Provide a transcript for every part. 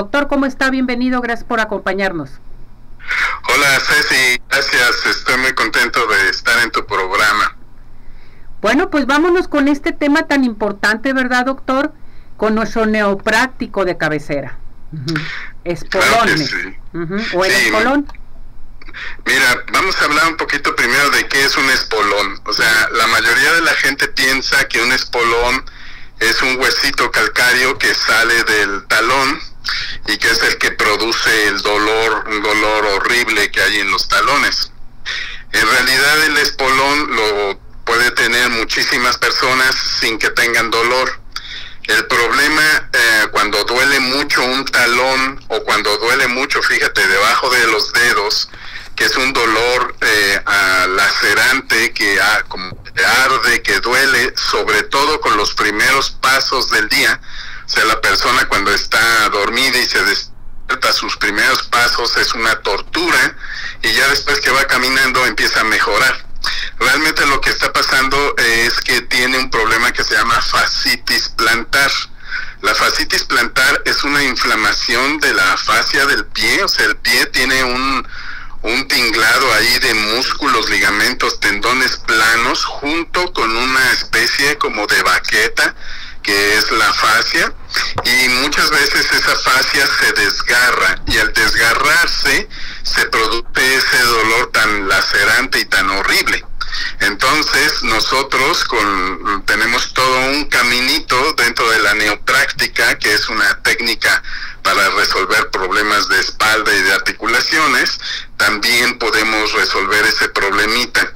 Doctor, ¿cómo está? Bienvenido, gracias por acompañarnos. Hola Ceci, gracias, estoy muy contento de estar en tu programa. Bueno, pues vámonos con este tema tan importante, ¿verdad, doctor? Con nuestro neopráctico de cabecera. Espolón. sí. O el Sí, espolón. Mira, vamos a hablar un poquito primero de qué es un espolón. O sea, la mayoría de la gente piensa que un espolón es un huesito calcáreo que sale del talón y que es el que produce el dolor, un dolor horrible que hay en los talones. En realidad el espolón lo puede tener muchísimas personas sin que tengan dolor. El problema eh, cuando duele mucho un talón o cuando duele mucho, fíjate, debajo de los dedos, que es un dolor eh, lacerante que ah, como arde, que duele, sobre todo con los primeros pasos del día. O sea, la persona cuando está dormida y se despierta, sus primeros pasos es una tortura y ya después que va caminando empieza a mejorar. Realmente lo que está pasando es que tiene un problema que se llama fascitis plantar. La fascitis plantar es una inflamación de la fascia del pie, o sea, el pie tiene un, un tinglado ahí de músculos, ligamentos, tendones planos, junto con una especie como de baqueta, que es la fascia, y muchas veces esa fascia se desgarra, y al desgarrarse se produce ese dolor tan lacerante y tan horrible. Entonces nosotros con, tenemos todo un caminito dentro de la neopráctica, que es una técnica para resolver problemas de espalda y de articulaciones, también podemos resolver ese problemita.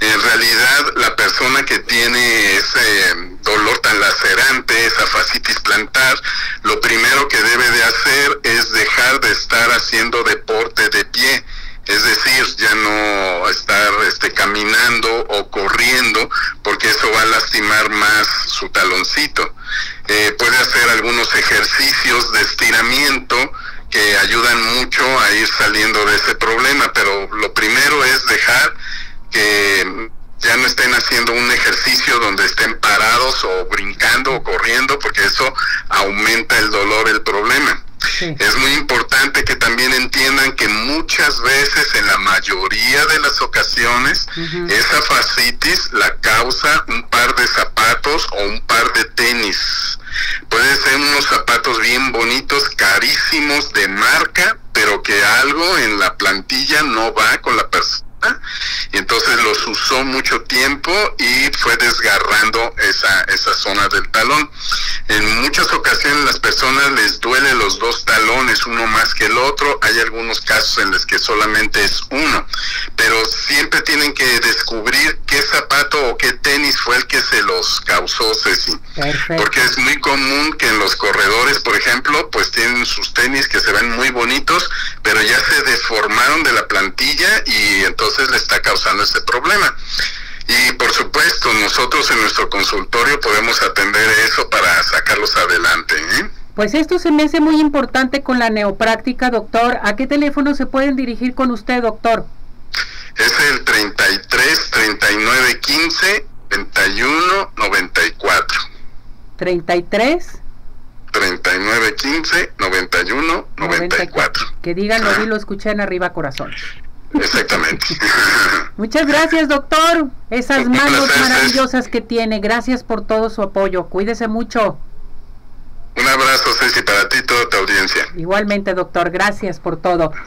En realidad, la persona que tiene lacerante, esa fascitis plantar, lo primero que debe de hacer es dejar de estar haciendo deporte de pie es decir, ya no estar este, caminando o corriendo, porque eso va a lastimar más su taloncito. Eh, puede hacer algunos ejercicios de estiramiento que ayudan mucho a ir saliendo de ese problema, pero lo primero es dejar que ya no estén haciendo un ejercicio donde estén parados o brincando o corriendo, porque eso aumenta el dolor, el problema. Sí. Es muy importante que también entiendan que muchas veces, en la mayoría de las ocasiones, esa fascitis la causa un par de zapatos o un par de tenis. Pueden ser unos zapatos bien bonitos, carísimos, de marca, pero que algo en la plantilla no va con la persona y entonces los usó mucho tiempo y fue desgarrando esa, esa zona del talón. En muchas ocasiones las personas les duele los dos talones, uno más que el otro. Hay algunos casos en los que solamente es uno, pero siempre tienen que descubrir qué zapato o qué tenis fue el que se los causó, Ceci. Perfecto. Porque es muy común que en los corredores, por ejemplo, pues tienen sus tenis que se ven muy bonitos, pero ya se deformaron de la plantilla y entonces le está causando ese problema. Y por supuesto, nosotros en nuestro consultorio podemos atender eso para sacarlos adelante. ¿eh? Pues esto se me hace muy importante con la neopráctica, doctor. ¿A qué teléfono se pueden dirigir con usted, doctor? Es el 33 39 15 21 94. 33 39 15 91 94. Que digan, lo vi, lo escuché en arriba corazón. Exactamente. Muchas gracias, doctor. Esas manos maravillosas que tiene. Gracias por todo su apoyo. Cuídese mucho. Un abrazo, Ceci, para ti y toda tu audiencia. Igualmente, doctor. Gracias por todo.